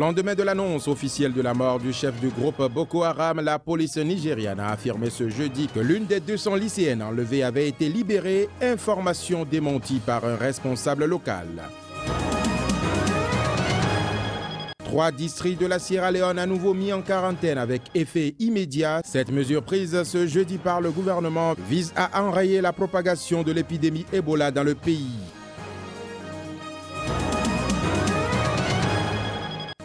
lendemain de l'annonce officielle de la mort du chef du groupe Boko Haram, la police nigériane a affirmé ce jeudi que l'une des 200 lycéennes enlevées avait été libérée, information démentie par un responsable local. Trois districts de la Sierra Leone à nouveau mis en quarantaine avec effet immédiat. Cette mesure prise ce jeudi par le gouvernement vise à enrayer la propagation de l'épidémie Ebola dans le pays.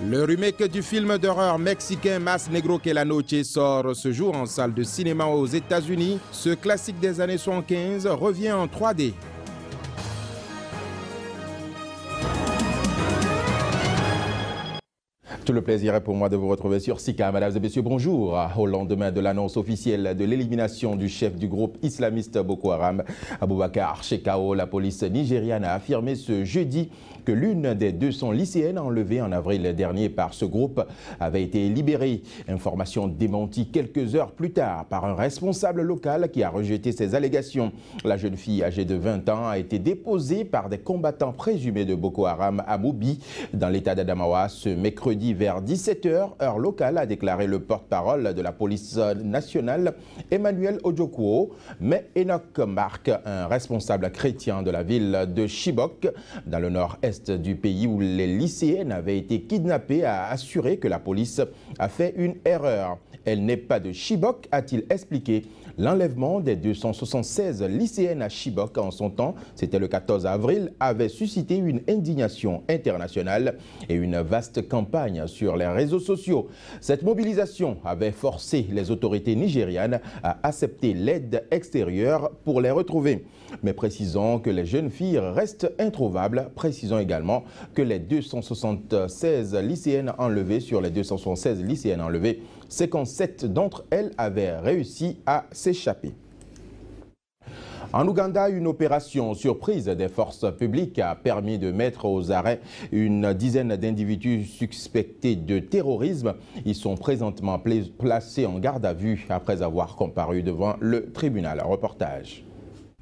Le remake du film d'horreur mexicain Mas Negro que la Noche sort ce jour en salle de cinéma aux États-Unis. Ce classique des années 75 revient en 3D. Tout le plaisir est pour moi de vous retrouver sur Sika. Mesdames et messieurs, bonjour. Au lendemain de l'annonce officielle de l'élimination du chef du groupe islamiste Boko Haram, Aboubakar Shekau, la police nigériane a affirmé ce jeudi que l'une des 200 lycéennes enlevées en avril dernier par ce groupe avait été libérée. Information démentie quelques heures plus tard par un responsable local qui a rejeté ces allégations. La jeune fille âgée de 20 ans a été déposée par des combattants présumés de Boko Haram à Mobi, dans l'état d'Adamawa, ce mercredi vers 17h, heure locale, a déclaré le porte-parole de la police nationale, Emmanuel Ojokuo. Mais Enoch Mark, un responsable chrétien de la ville de Chibok, dans le nord-est du pays où les lycéennes avaient été kidnappées a assuré que la police a fait une erreur. Elle n'est pas de Chibok, a-t-il expliqué. L'enlèvement des 276 lycéennes à Chibok en son temps, c'était le 14 avril, avait suscité une indignation internationale et une vaste campagne sur les réseaux sociaux. Cette mobilisation avait forcé les autorités nigérianes à accepter l'aide extérieure pour les retrouver. Mais précisons que les jeunes filles restent introuvables. Précisons également que les 276 lycéennes enlevées sur les 276 lycéennes enlevées, 57 d'entre elles avaient réussi à s'échapper. En Ouganda, une opération surprise des forces publiques a permis de mettre aux arrêts une dizaine d'individus suspectés de terrorisme. Ils sont présentement placés en garde à vue après avoir comparu devant le tribunal. Reportage.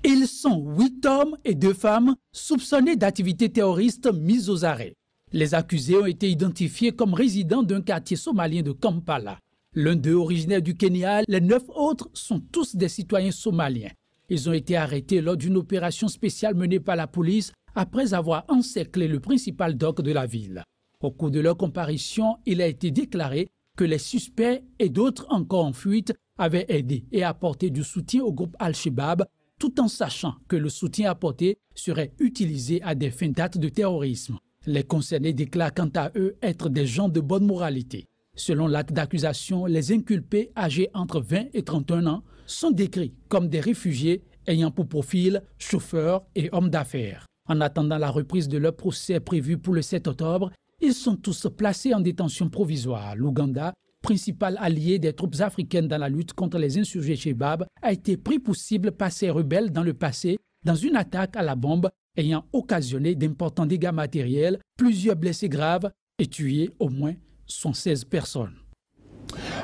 Ils sont huit hommes et deux femmes soupçonnés d'activités terroristes mises aux arrêts. Les accusés ont été identifiés comme résidents d'un quartier somalien de Kampala. L'un d'eux originaire du Kenya, les neuf autres sont tous des citoyens somaliens. Ils ont été arrêtés lors d'une opération spéciale menée par la police après avoir encerclé le principal dock de la ville. Au cours de leur comparution, il a été déclaré que les suspects et d'autres encore en fuite avaient aidé et apporté du soutien au groupe Al-Shabaab tout en sachant que le soutien apporté serait utilisé à des fins d'actes de terrorisme. Les concernés déclarent quant à eux être des gens de bonne moralité. Selon l'acte d'accusation, les inculpés âgés entre 20 et 31 ans sont décrits comme des réfugiés ayant pour profil chauffeurs et hommes d'affaires. En attendant la reprise de leur procès prévu pour le 7 octobre, ils sont tous placés en détention provisoire. L'Ouganda, principal allié des troupes africaines dans la lutte contre les insurgés Shebab, a été pris pour cible par ces rebelles dans le passé dans une attaque à la bombe ayant occasionné d'importants dégâts matériels, plusieurs blessés graves et tués au moins 116 personnes.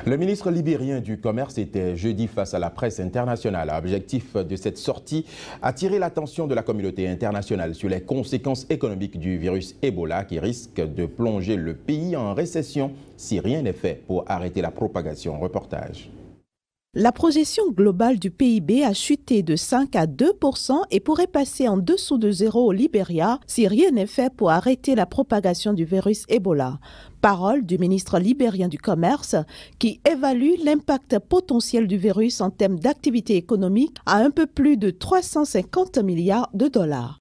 Le ministre libérien du Commerce était jeudi face à la presse internationale. L'objectif de cette sortie, attirer l'attention de la communauté internationale sur les conséquences économiques du virus Ebola qui risque de plonger le pays en récession si rien n'est fait pour arrêter la propagation. Reportage. La projection globale du PIB a chuté de 5 à 2% et pourrait passer en dessous de zéro au Libéria si rien n'est fait pour arrêter la propagation du virus Ebola. Parole du ministre libérien du Commerce qui évalue l'impact potentiel du virus en termes d'activité économique à un peu plus de 350 milliards de dollars.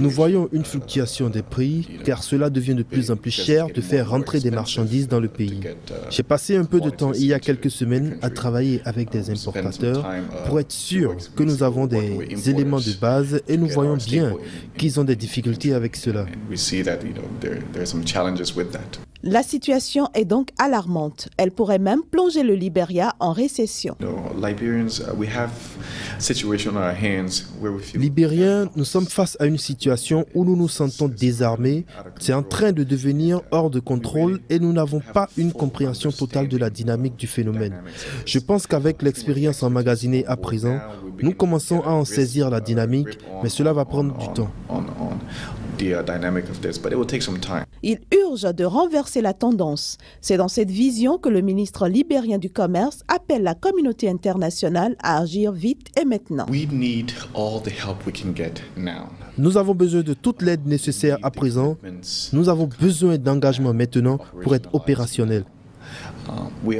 Nous voyons une fluctuation des prix car cela devient de plus en plus cher de faire rentrer des marchandises dans le pays. J'ai passé un peu de temps il y a quelques semaines à travailler avec des importateurs pour être sûr que nous avons des éléments de base et nous voyons bien qu'ils ont des difficultés avec cela. La situation est donc alarmante. Elle pourrait même plonger le Libéria en récession. Libériens, nous sommes face à une situation où nous nous sentons désarmés. C'est en train de devenir hors de contrôle et nous n'avons pas une compréhension totale de la dynamique du phénomène. Je pense qu'avec l'expérience emmagasinée à présent, nous commençons à en saisir la dynamique, mais cela va prendre du temps. Il urge de renverser la tendance. C'est dans cette vision que le ministre libérien du Commerce appelle la communauté internationale à agir vite et maintenant. Nous avons besoin de toute l'aide nécessaire à présent. Nous avons besoin d'engagement maintenant pour être opérationnel. Uh,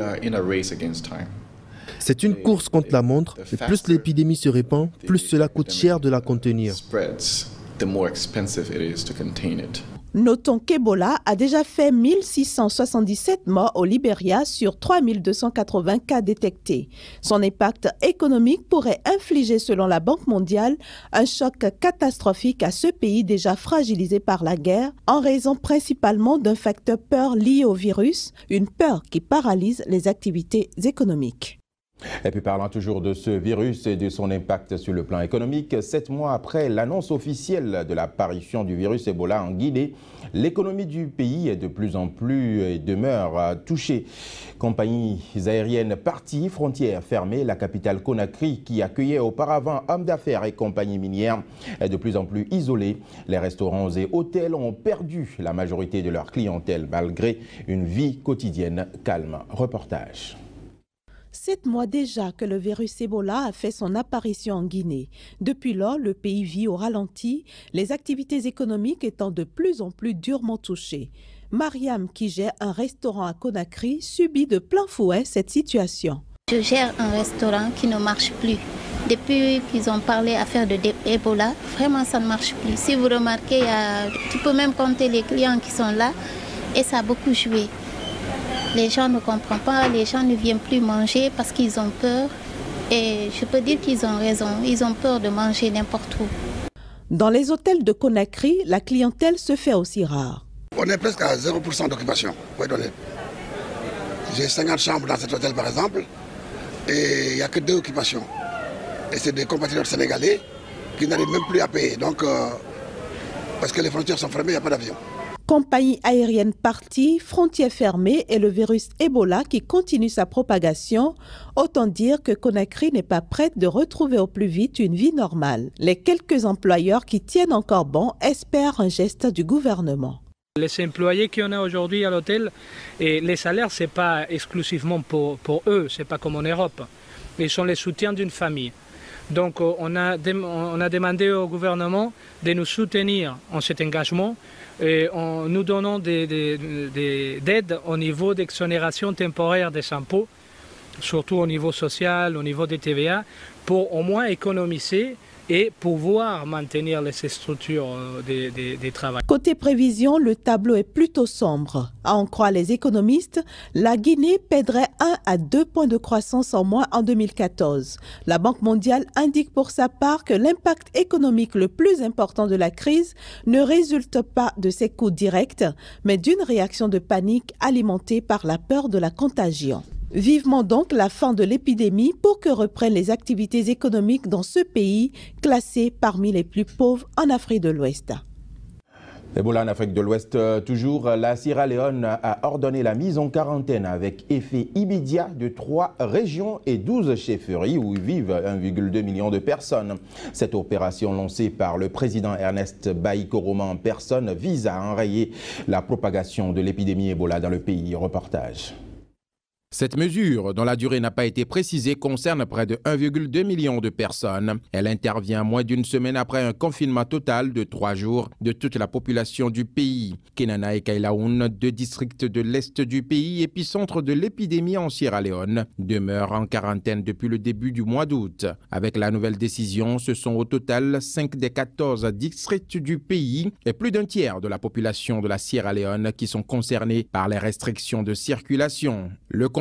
C'est une course contre la montre. Et plus l'épidémie se répand, plus cela coûte cher de la contenir. Notons qu'Ebola a déjà fait 1677 morts au Libéria sur 3280 cas détectés. Son impact économique pourrait infliger, selon la Banque mondiale, un choc catastrophique à ce pays déjà fragilisé par la guerre, en raison principalement d'un facteur peur lié au virus, une peur qui paralyse les activités économiques. Et puis parlant toujours de ce virus et de son impact sur le plan économique, sept mois après l'annonce officielle de l'apparition du virus Ebola en Guinée, l'économie du pays est de plus en plus et demeure touchée. Compagnies aériennes parties, frontières fermées, la capitale Conakry qui accueillait auparavant hommes d'affaires et compagnies minières est de plus en plus isolée. Les restaurants et hôtels ont perdu la majorité de leur clientèle malgré une vie quotidienne calme. Reportage. Sept mois déjà que le virus Ebola a fait son apparition en Guinée. Depuis lors, le pays vit au ralenti, les activités économiques étant de plus en plus durement touchées. Mariam, qui gère un restaurant à Conakry, subit de plein fouet cette situation. Je gère un restaurant qui ne marche plus. Depuis qu'ils ont parlé à faire de Ebola, vraiment ça ne marche plus. Si vous remarquez, tu peux même compter les clients qui sont là et ça a beaucoup joué. Les gens ne comprennent pas, les gens ne viennent plus manger parce qu'ils ont peur. Et je peux dire qu'ils ont raison, ils ont peur de manger n'importe où. Dans les hôtels de Conakry, la clientèle se fait aussi rare. On est presque à 0% d'occupation, J'ai 50 chambres dans cet hôtel par exemple, et il n'y a que deux occupations. Et c'est des compatriotes sénégalais qui n'arrivent même plus à payer. Donc, euh, parce que les frontières sont fermées, il n'y a pas d'avion. Compagnie aérienne partie, frontières fermées et le virus Ebola qui continue sa propagation, autant dire que Conakry n'est pas prête de retrouver au plus vite une vie normale. Les quelques employeurs qui tiennent encore bon espèrent un geste du gouvernement. Les employés qu'on a aujourd'hui à l'hôtel, les salaires, ce n'est pas exclusivement pour, pour eux, ce n'est pas comme en Europe. Ils sont les soutiens d'une famille. Donc on a, on a demandé au gouvernement de nous soutenir en cet engagement et en nous donnant des, aides au niveau d'exonération temporaire des impôts, surtout au niveau social, au niveau des TVA, pour au moins économiser et pouvoir maintenir les structures euh, des. Côté prévision, le tableau est plutôt sombre. À en croire les économistes, la Guinée perdrait 1 à 2 points de croissance en moins en 2014. La Banque mondiale indique pour sa part que l'impact économique le plus important de la crise ne résulte pas de ses coûts directs, mais d'une réaction de panique alimentée par la peur de la contagion. Vivement donc la fin de l'épidémie pour que reprennent les activités économiques dans ce pays classé parmi les plus pauvres en Afrique de l'Ouest. Ebola en Afrique de l'Ouest, euh, toujours, la Sierra Leone a ordonné la mise en quarantaine avec effet immédiat de trois régions et 12 chefferies où vivent 1,2 million de personnes. Cette opération lancée par le président Ernest Baï en personne vise à enrayer la propagation de l'épidémie Ebola dans le pays. Reportage. Cette mesure, dont la durée n'a pas été précisée, concerne près de 1,2 million de personnes. Elle intervient moins d'une semaine après un confinement total de trois jours de toute la population du pays. Kenana et Kailaoun, deux districts de l'est du pays, épicentre de l'épidémie en Sierra Leone, demeurent en quarantaine depuis le début du mois d'août. Avec la nouvelle décision, ce sont au total 5 des 14 districts du pays et plus d'un tiers de la population de la Sierra Leone qui sont concernés par les restrictions de circulation.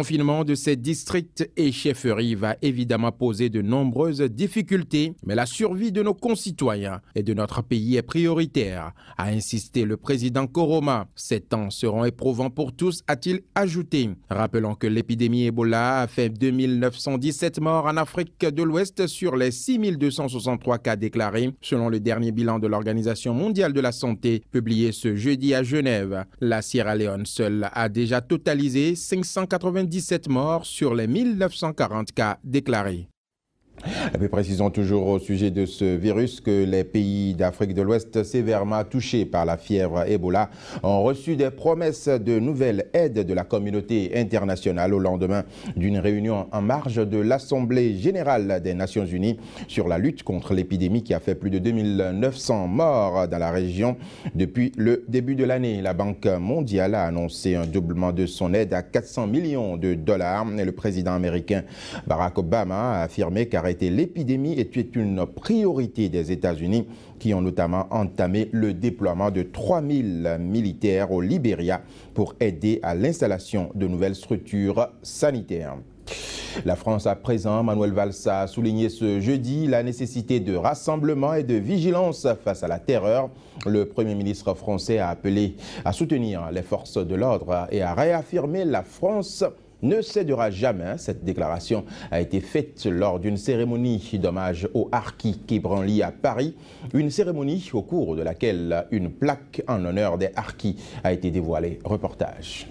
Confinement de ces districts et chefferies va évidemment poser de nombreuses difficultés, mais la survie de nos concitoyens et de notre pays est prioritaire, a insisté le président Koroma. Ces temps seront éprouvants pour tous, a-t-il ajouté. Rappelons que l'épidémie Ebola a fait 2917 morts en Afrique de l'Ouest sur les 6263 cas déclarés, selon le dernier bilan de l'Organisation mondiale de la santé publié ce jeudi à Genève. La Sierra Leone seule a déjà totalisé 590 17 morts sur les 1940 cas déclarés. Puis précisons toujours au sujet de ce virus que les pays d'Afrique de l'Ouest sévèrement touchés par la fièvre Ebola ont reçu des promesses de nouvelles aides de la communauté internationale au lendemain d'une réunion en marge de l'Assemblée générale des Nations unies sur la lutte contre l'épidémie qui a fait plus de 2900 morts dans la région depuis le début de l'année. La Banque mondiale a annoncé un doublement de son aide à 400 millions de dollars et le président américain Barack Obama a affirmé l'épidémie était une priorité des États-Unis qui ont notamment entamé le déploiement de 3000 militaires au Libéria pour aider à l'installation de nouvelles structures sanitaires. La France à présent, Manuel Valls a souligné ce jeudi la nécessité de rassemblement et de vigilance face à la terreur. Le Premier ministre français a appelé à soutenir les forces de l'ordre et à réaffirmer la France ne cédera jamais. Cette déclaration a été faite lors d'une cérémonie d'hommage au harkis qui branlit à Paris. Une cérémonie au cours de laquelle une plaque en l'honneur des harkis a été dévoilée. Reportage.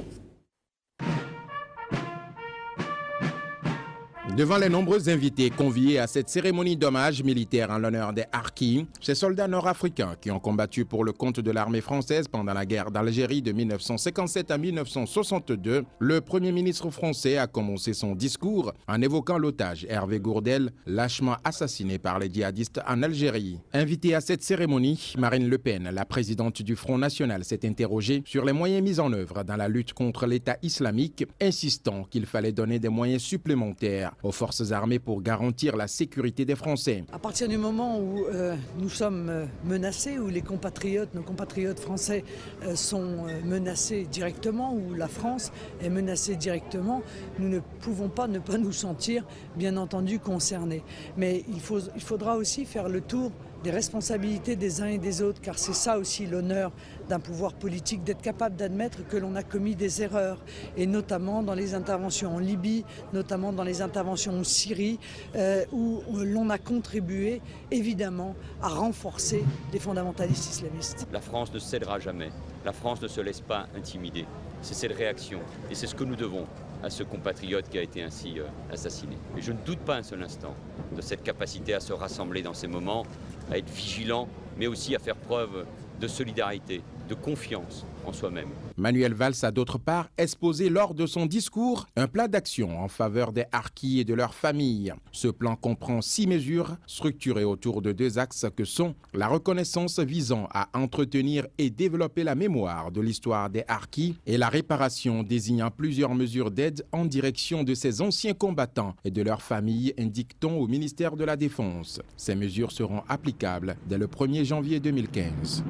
Devant les nombreux invités conviés à cette cérémonie d'hommage militaire en l'honneur des Harkis, ces soldats nord-africains qui ont combattu pour le compte de l'armée française pendant la guerre d'Algérie de 1957 à 1962, le Premier ministre français a commencé son discours en évoquant l'otage Hervé Gourdel, lâchement assassiné par les djihadistes en Algérie. Invitée à cette cérémonie, Marine Le Pen, la présidente du Front National, s'est interrogée sur les moyens mis en œuvre dans la lutte contre l'État islamique, insistant qu'il fallait donner des moyens supplémentaires aux forces armées pour garantir la sécurité des Français. À partir du moment où euh, nous sommes euh, menacés, où les compatriotes, nos compatriotes français euh, sont menacés directement, où la France est menacée directement, nous ne pouvons pas ne pas nous sentir bien entendu concernés. Mais il, faudra aussi faire le tour des responsabilités des uns et des autres, car c'est ça aussi l'honneur d'un pouvoir politique, d'être capable d'admettre que l'on a commis des erreurs, et notamment dans les interventions en Libye, notamment dans les interventions en Syrie, euh, où l'on a contribué évidemment à renforcer les fondamentalistes islamistes. La France ne cédera jamais, la France ne se laisse pas intimider. C'est cette réaction, et c'est ce que nous devons à ce compatriote qui a été ainsi euh, assassiné. Je ne doute pas un seul instant de cette capacité à se rassembler dans ces moments à être vigilant, mais aussi à faire preuve de solidarité, confiance en soi-même. Manuel Valls a d'autre part exposé lors de son discours un plan d'action en faveur des harkis et de leurs familles. Ce plan comprend six mesures structurées autour de deux axes que sont la reconnaissance visant à entretenir et développer la mémoire de l'histoire des harkis et la réparation désignant plusieurs mesures d'aide en direction de ces anciens combattants et de leurs familles, indique-t-on au ministère de la Défense. Ces mesures seront applicables dès le 1er janvier 2015.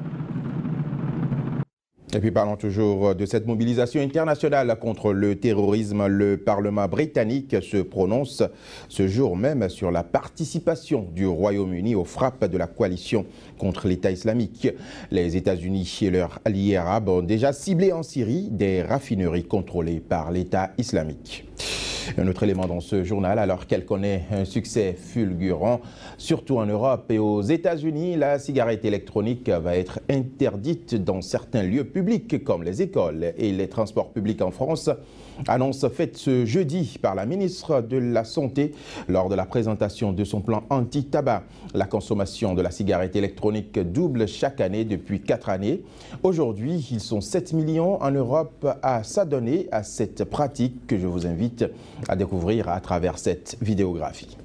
Et puis parlons toujours de cette mobilisation internationale contre le terrorisme. Le Parlement britannique se prononce ce jour même sur la participation du Royaume-Uni aux frappes de la coalition contre l'État islamique. Les États-Unis et leurs alliés arabes ont déjà ciblé en Syrie des raffineries contrôlées par l'État islamique. Un autre élément dans ce journal, alors qu'elle connaît un succès fulgurant, surtout en Europe et aux États-Unis, la cigarette électronique va être interdite dans certains lieux publics comme les écoles et les transports publics en France. Annonce faite ce jeudi par la ministre de la Santé lors de la présentation de son plan anti-tabac. La consommation de la cigarette électronique double chaque année depuis quatre années. Aujourd'hui, ils sont 7 millions en Europe à s'adonner à cette pratique que je vous invite à découvrir à travers cette vidéographie.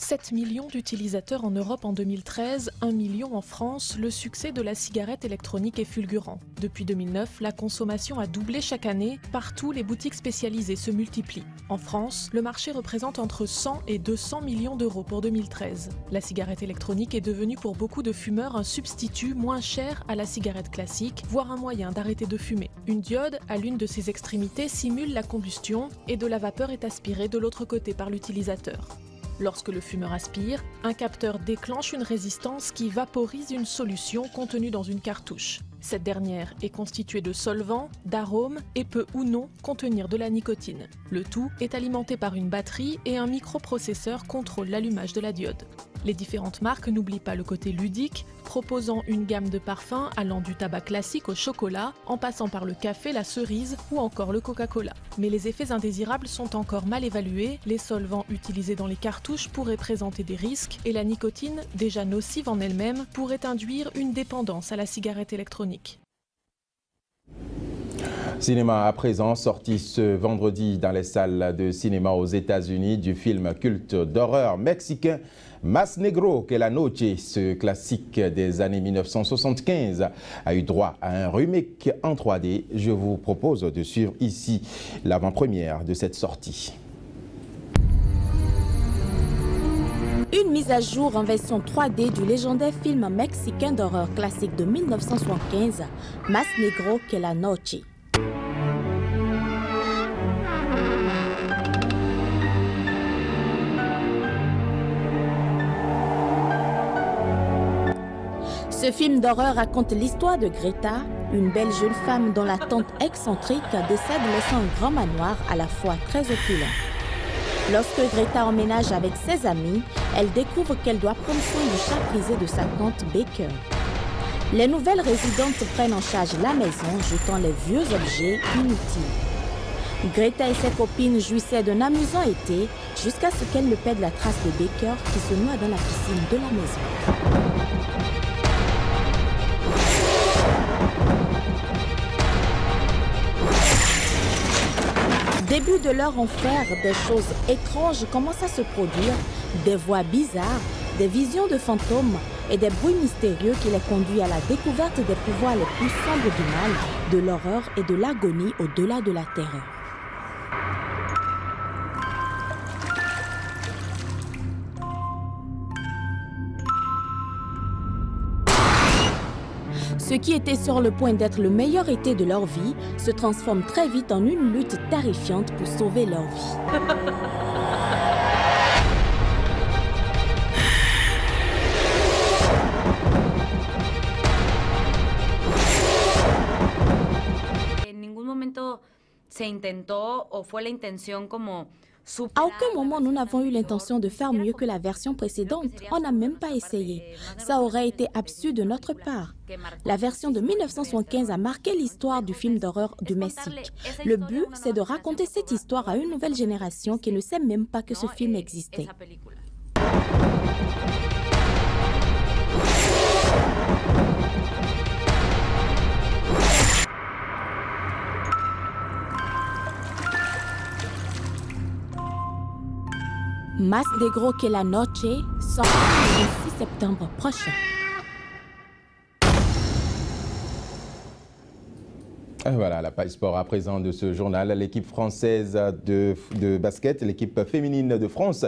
7 millions d'utilisateurs en Europe en 2013, 1 million en France, le succès de la cigarette électronique est fulgurant. Depuis 2009, la consommation a doublé chaque année, partout les boutiques spécialisées se multiplient. En France, le marché représente entre 100 et 200 millions d'euros pour 2013. La cigarette électronique est devenue pour beaucoup de fumeurs un substitut moins cher à la cigarette classique, voire un moyen d'arrêter de fumer. Une diode à l'une de ses extrémités simule la combustion et de la vapeur est aspirée de l'autre côté par l'utilisateur. Lorsque le fumeur aspire, un capteur déclenche une résistance qui vaporise une solution contenue dans une cartouche. Cette dernière est constituée de solvants, d'arômes et peut ou non contenir de la nicotine. Le tout est alimenté par une batterie et un microprocesseur contrôle l'allumage de la diode. Les différentes marques n'oublient pas le côté ludique, proposant une gamme de parfums allant du tabac classique au chocolat, en passant par le café, la cerise ou encore le Coca-Cola. Mais les effets indésirables sont encore mal évalués, les solvants utilisés dans les cartouches pourraient présenter des risques et la nicotine, déjà nocive en elle-même, pourrait induire une dépendance à la cigarette électronique. Cinéma à présent, sorti ce vendredi dans les salles de cinéma aux États-Unis du film culte d'horreur mexicain Mas Negro que la Noche, ce classique des années 1975, a eu droit à un remake en 3D. Je vous propose de suivre ici l'avant-première de cette sortie. Une mise à jour en version 3D du légendaire film mexicain d'horreur classique de 1975, Mas Negro que la Noche. Ce film d'horreur raconte l'histoire de Greta, une belle jeune femme dont la tante excentrique décède laissant un grand manoir à la fois très opulent. Lorsque Greta emménage avec ses amis, elle découvre qu'elle doit prendre soin du chat brisé de sa tante Baker. Les nouvelles résidentes prennent en charge la maison, jetant les vieux objets inutiles. Greta et ses copines jouissaient d'un amusant été jusqu'à ce qu'elles ne perdent la trace de Baker qui se noie dans la piscine de la maison. Début de leur enfer, des choses étranges commencent à se produire, des voix bizarres, des visions de fantômes et des bruits mystérieux qui les conduisent à la découverte des pouvoirs les plus sombres du mal, de l'horreur et de l'agonie au-delà de la terreur. Ce qui était sur le point d'être le meilleur été de leur vie se transforme très vite en une lutte terrifiante pour sauver leur vie. Se intentó o fue la intención como À aucun moment, nous n'avons eu l'intention de faire mieux que la version précédente. On n'a même pas essayé. Ça aurait été absurde de notre part. La version de 1975 a marqué l'histoire du film d'horreur du Mexique. Le but, c'est de raconter cette histoire à une nouvelle génération qui ne sait même pas que ce film existait. Mas Negro que la Noche sort le 6 septembre prochain. Voilà la page sport à présent de ce journal. L'équipe française de, de basket, l'équipe féminine de France,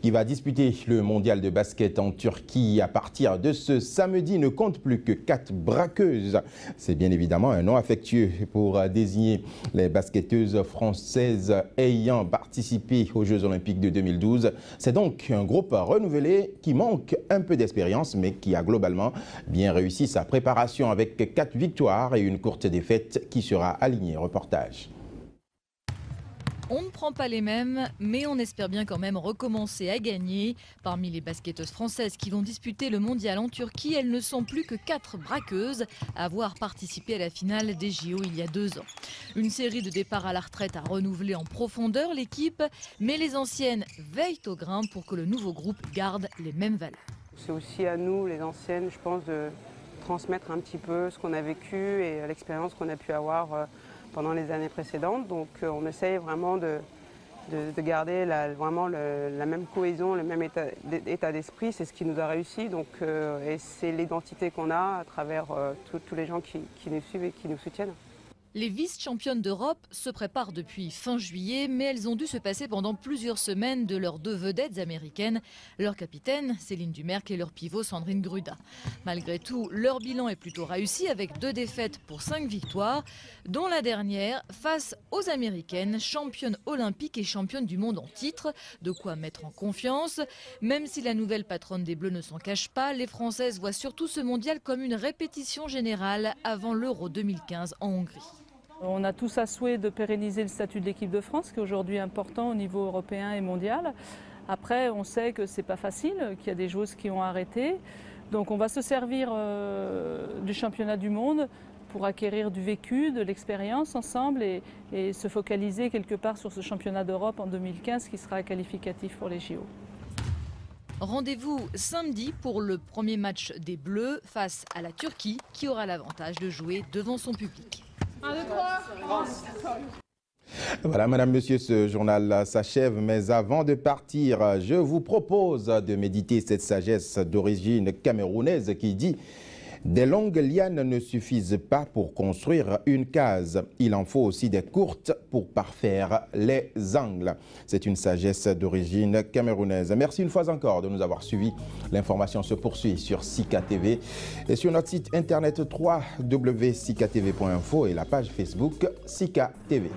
qui va disputer le mondial de basket en Turquie à partir de ce samedi, ne compte plus que quatre braqueuses. C'est bien évidemment un nom affectueux pour désigner les basketteuses françaises ayant participé aux Jeux Olympiques de 2012. C'est donc un groupe renouvelé qui manque un peu d'expérience, mais qui a globalement bien réussi sa préparation avec quatre victoires et une courte défaite qui sera aligné. Reportage. On ne prend pas les mêmes, mais on espère bien quand même recommencer à gagner. Parmi les basketteuses françaises qui vont disputer le mondial en Turquie, elles ne sont plus que quatre braqueuses à avoir participé à la finale des JO il y a deux ans. Une série de départs à la retraite a renouvelé en profondeur l'équipe, mais les anciennes veillent au grain pour que le nouveau groupe garde les mêmes valeurs. C'est aussi à nous, les anciennes, je pense, de transmettre un petit peu ce qu'on a vécu et l'expérience qu'on a pu avoir pendant les années précédentes. Donc on essaye vraiment de, de, garder la, vraiment la même cohésion, le même état, d'esprit. C'est ce qui nous a réussi. Et c'est l'identité qu'on a à travers tous les gens qui nous suivent et qui nous soutiennent. Les vice-championnes d'Europe se préparent depuis fin juillet, mais elles ont dû se passer pendant plusieurs semaines de leurs deux vedettes américaines, leur capitaine Céline Dumerc et leur pivot Sandrine Gruda. Malgré tout, leur bilan est plutôt réussi avec deux défaites pour cinq victoires, dont la dernière face aux américaines, championnes olympiques et championnes du monde en titre, de quoi mettre en confiance. Même si la nouvelle patronne des Bleus ne s'en cache pas, les Françaises voient surtout ce mondial comme une répétition générale avant l'Euro 2015 en Hongrie. On a tous à souhait de pérenniser le statut de l'équipe de France, qui est aujourd'hui important au niveau européen et mondial. Après, on sait que ce n'est pas facile, qu'il y a des joueuses qui ont arrêté. Donc on va se servir euh, du championnat du monde pour acquérir du vécu, de l'expérience ensemble et, se focaliser quelque part sur ce championnat d'Europe en 2015 qui sera qualificatif pour les JO. Rendez-vous samedi pour le premier match des Bleus face à la Turquie qui aura l'avantage de jouer devant son public. Voilà, Madame, Monsieur, ce journal s'achève, mais avant de partir, je vous propose de méditer cette sagesse d'origine camerounaise qui dit des longues lianes ne suffisent pas pour construire une case. Il en faut aussi des courtes pour parfaire les angles. C'est une sagesse d'origine camerounaise. Merci une fois encore de nous avoir suivis. L'information se poursuit sur Sika TV et sur notre site internet www.sikatv.info et la page Facebook Sika TV.